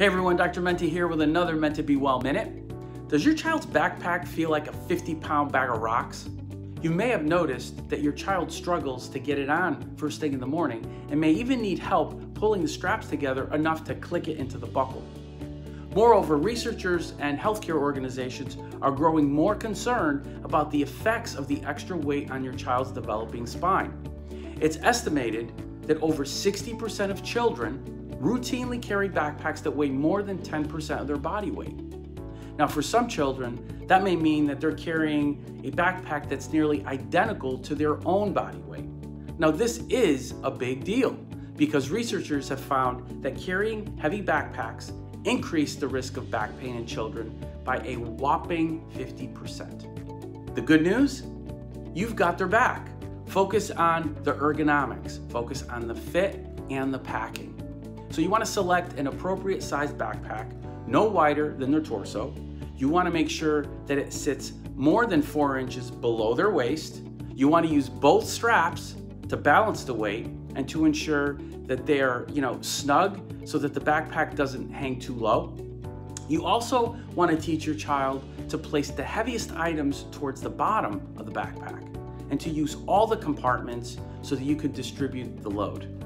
Hey everyone, Dr. Menta here with another Menta Be Well Minute. Does your child's backpack feel like a 50 pound bag of rocks? You may have noticed that your child struggles to get it on first thing in the morning and may even need help pulling the straps together enough to click it into the buckle. Moreover, researchers and healthcare organizations are growing more concerned about the effects of the extra weight on your child's developing spine. It's estimated that over 60% of children routinely carry backpacks that weigh more than 10% of their body weight. Now, for some children, that may mean that they're carrying a backpack that's nearly identical to their own body weight. Now, this is a big deal because researchers have found that carrying heavy backpacks increase the risk of back pain in children by a whopping 50%. The good news? You've got their back. Focus on the ergonomics, focus on the fit and the packing. So you want to select an appropriate sized backpack, no wider than their torso. You want to make sure that it sits more than four inches below their waist. You want to use both straps to balance the weight and to ensure that they are, you know, snug so that the backpack doesn't hang too low. You also want to teach your child to place the heaviest items towards the bottom of the backpack and to use all the compartments so that you could distribute the load.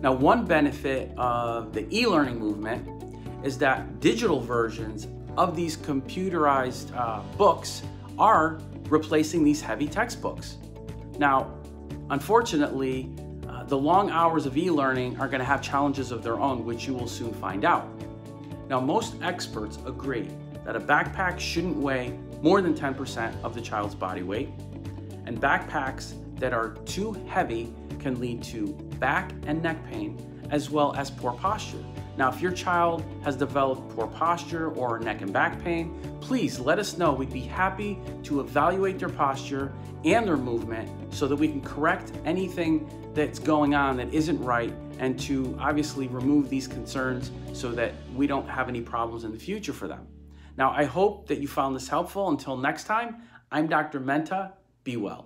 Now, one benefit of the e-learning movement is that digital versions of these computerized uh, books are replacing these heavy textbooks. Now, unfortunately, uh, the long hours of e-learning are going to have challenges of their own, which you will soon find out. Now, most experts agree that a backpack shouldn't weigh more than 10% of the child's body weight, and backpacks that are too heavy can lead to back and neck pain as well as poor posture. Now, if your child has developed poor posture or neck and back pain, please let us know. We'd be happy to evaluate their posture and their movement so that we can correct anything that's going on that isn't right and to obviously remove these concerns so that we don't have any problems in the future for them. Now, I hope that you found this helpful. Until next time, I'm Dr. Menta. Be well.